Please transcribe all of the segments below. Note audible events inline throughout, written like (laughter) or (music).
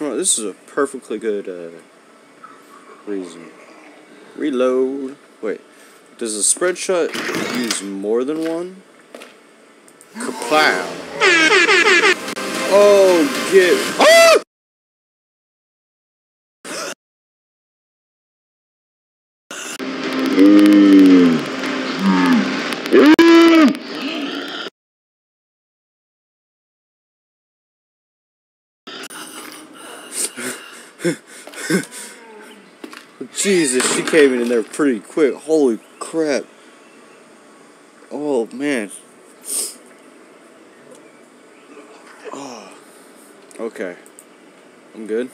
Oh, this is a perfectly good uh, reason. Reload. Wait, does a spread shot use more than one? Kapow! Oh, get. Oh! (laughs) Jesus, she came in there pretty quick. Holy crap. Oh, man. Oh. Okay. I'm good.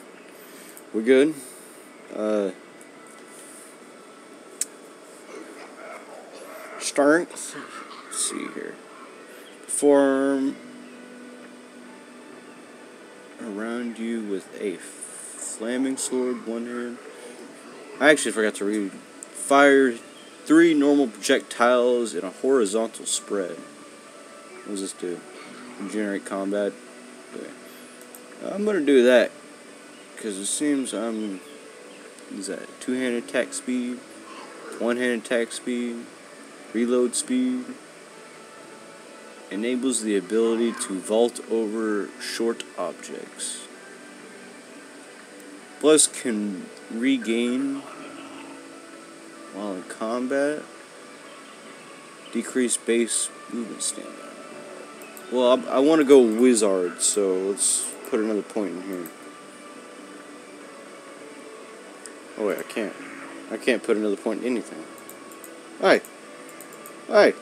We good? Uh. Strength. Let's see here. Perform around you with a flaming sword, one hand. I actually forgot to read. Fire three normal projectiles in a horizontal spread. What does this do? Generate combat. Okay. I'm gonna do that because it seems I'm. Is that two hand attack speed, one hand attack speed, reload speed? Enables the ability to vault over short objects. Plus can regain while in combat. Decrease base movement stamina. Well, I, I want to go wizard, so let's put another point in here. Oh wait, I can't. I can't put another point in anything. Hey! Hey!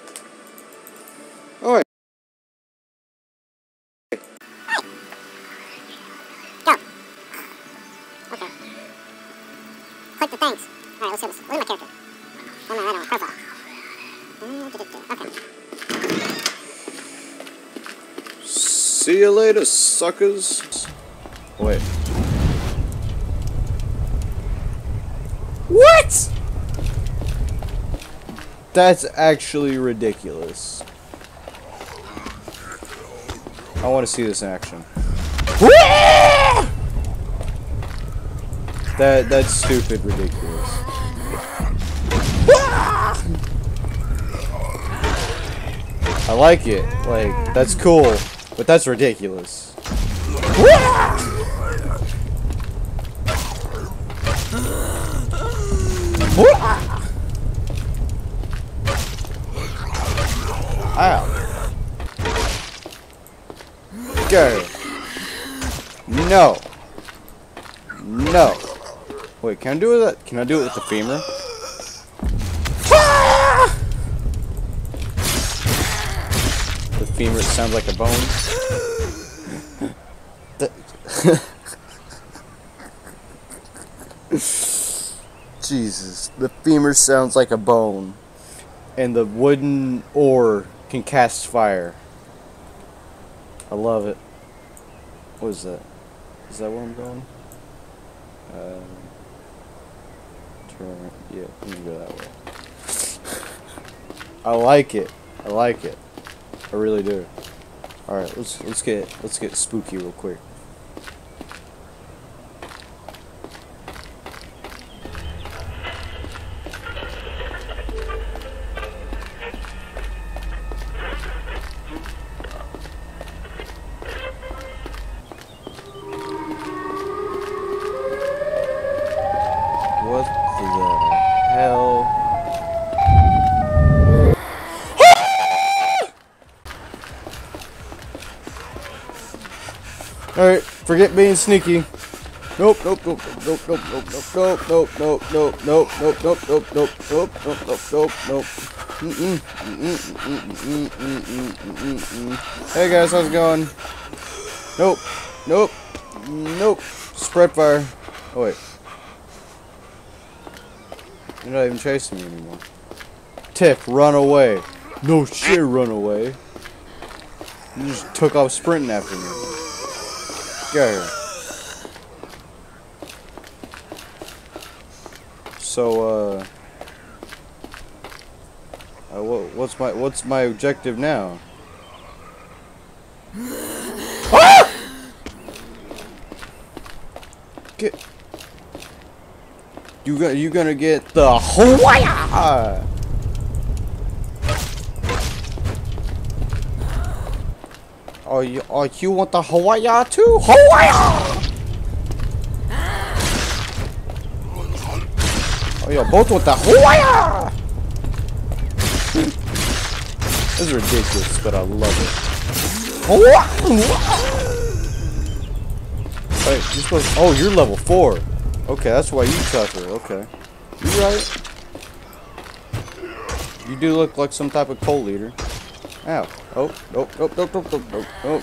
Let's see this. My character? Don't. Profile. Mm. See you later, suckers. Wait. What? That's actually ridiculous. I want to see this action. That that's stupid ridiculous. I like it. Like that's cool, but that's ridiculous. Ow. Go. No. No. Wait, can I do it? Can I do it with the femur? Femur sounds like a bone. (laughs) Jesus, the femur sounds like a bone, and the wooden oar can cast fire. I love it. What is that? Is that where I'm going? Um, turn. Yeah, I'm go that way. I like it. I like it. I really do. All right, let's let's get let's get spooky real quick. What the hell? Alright, forget being sneaky. Nope, nope, nope, nope, nope, nope, nope, nope, nope, nope, nope, nope, nope, nope, nope, nope, nope, nope, nope, nope. Hey guys, how's it going? Nope, nope, nope. Spread fire. Oh wait. You're not even chasing me anymore. Tiff, run away. No shit, run away. You just took off sprinting after me go. So, uh, uh what's my what's my objective now? ah! (gasps) Get you gonna you gonna get the whole Oh, you. Oh, you want the Hawaii too? Hawaii. Oh, yeah, both want the Hawaii. this is ridiculous, but I love it. Wait, you're supposed. Oh, you're level four. Okay, that's why you suffer. Okay, you right. You do look like some type of coal leader. Ow. Nope, nope, nope, nope, nope, nope, nope, nope.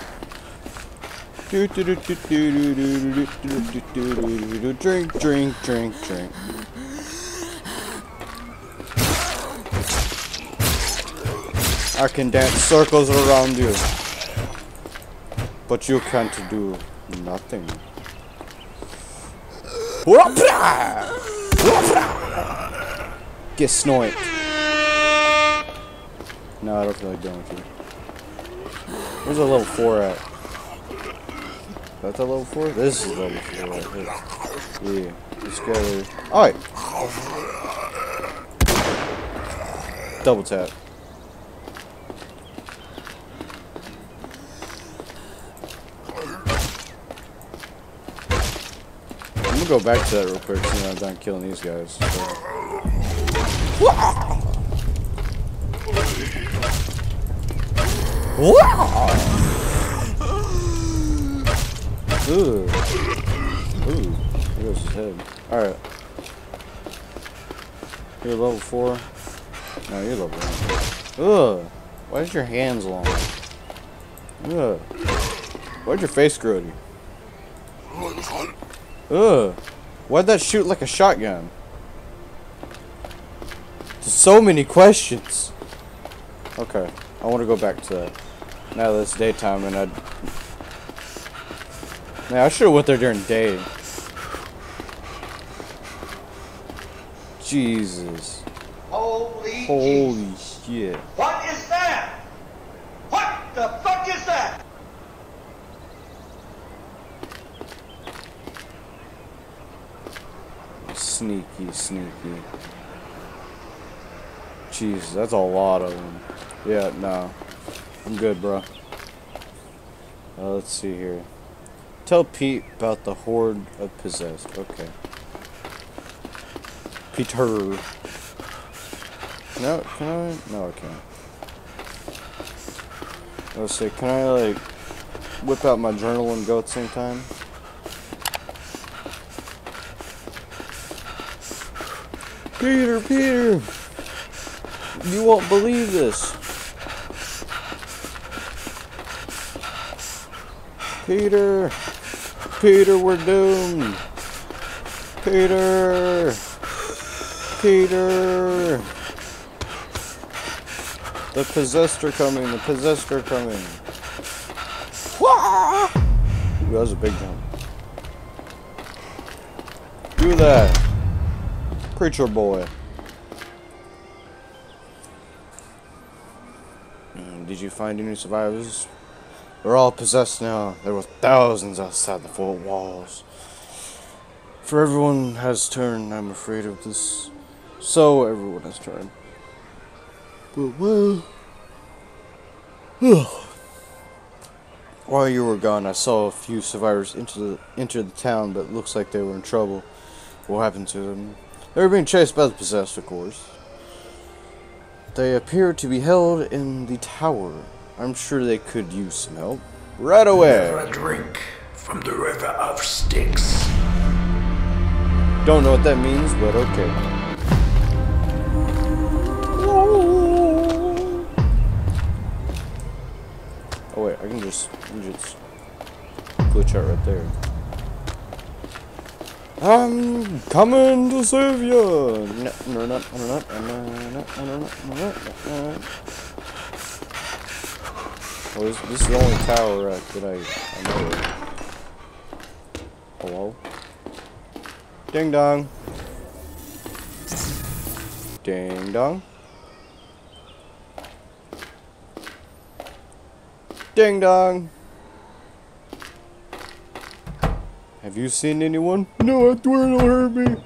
Drink, drink, drink, drink, drink. I can dance circles around you. But you can't do nothing. Get snoit. No, I don't feel like dealing with you. Where's a level 4 at? That's a level 4? This is level 4 right here. Yeah. Let's go. Alright. Double tap. I'm gonna go back to that real quick so I'm done killing these guys. Ooh. Ooh. There goes his head. Alright. You're level 4. No, you're level 1. Ugh. Why is your hands long? Ugh. Why'd your face grody? Ugh. Why'd that shoot like a shotgun? There's so many questions. Okay. I want to go back to that. Now that it's daytime and I'd... Man, I should have went there during day. Jesus. Holy, Holy Jesus. shit. What is that? What the fuck is that? Sneaky, sneaky. Jesus, that's a lot of them. Yeah, no. I'm good, bro. Uh, let's see here. Tell Pete about the horde of possessed. Okay. Peter. No, can I? No, I can't. Let's see. Can I like whip out my journal and go at the same time? Peter, Peter, you won't believe this. Peter, Peter, we're doomed. Peter, Peter. The possessed are coming, the possessed are coming. Wah! That was a big jump. Do that. Preacher boy. Mm, Did you find any survivors? They're all possessed now. There were thousands outside the four walls. For everyone has turned, I'm afraid of this. So everyone has turned. But well. While you were gone, I saw a few survivors enter the, enter the town, but it looks like they were in trouble. What happened to them? They were being chased by the possessed, of course. They appear to be held in the tower. I'm sure they could use some help. Right away. Never a drink from the river of Styx. Don't know what that means, but okay. Oh wait, I can just, I can just glitch out right there. I'm coming to save you. No, no, no, no, no, no, no, no, no, no, no. Well, this, this is the only tower uh, that I, I know of. Hello? Ding dong. Ding dong. Ding dong. Have you seen anyone? No, I swear it'll hurt me.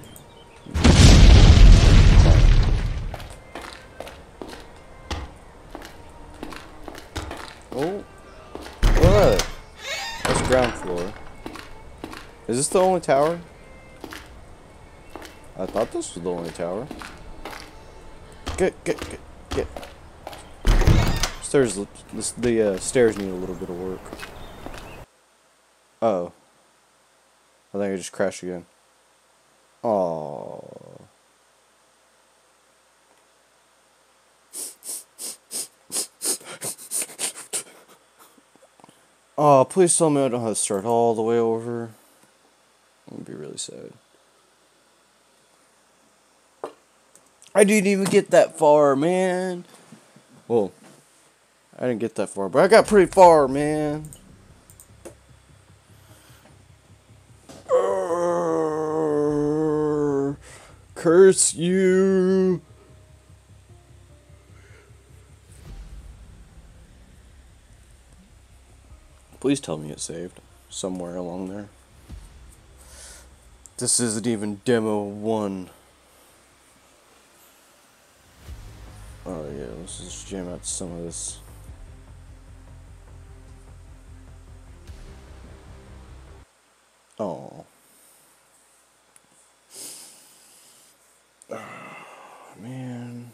Oh. What? That's ground floor. Is this the only tower? I thought this was the only tower. Get, get, get, get. Stairs, the uh, stairs need a little bit of work. Oh. I think I just crashed again. Oh. Oh, please tell me I don't have to start all the way over. That would be really sad. I didn't even get that far, man. Well, I didn't get that far, but I got pretty far, man. Curse you. Please tell me it's saved somewhere along there. This isn't even demo one. Oh yeah, let's just jam out some of this. Oh. Ah, man.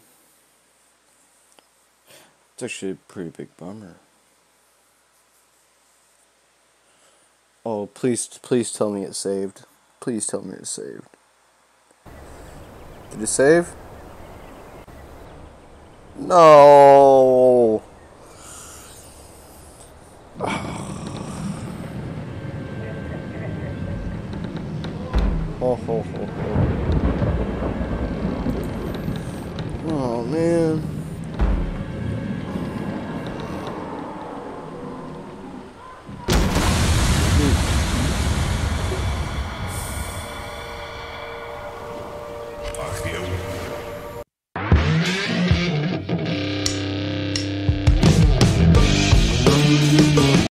It's actually a pretty big bummer. Oh, please, please tell me it's saved. Please tell me it's saved. Did it save? No.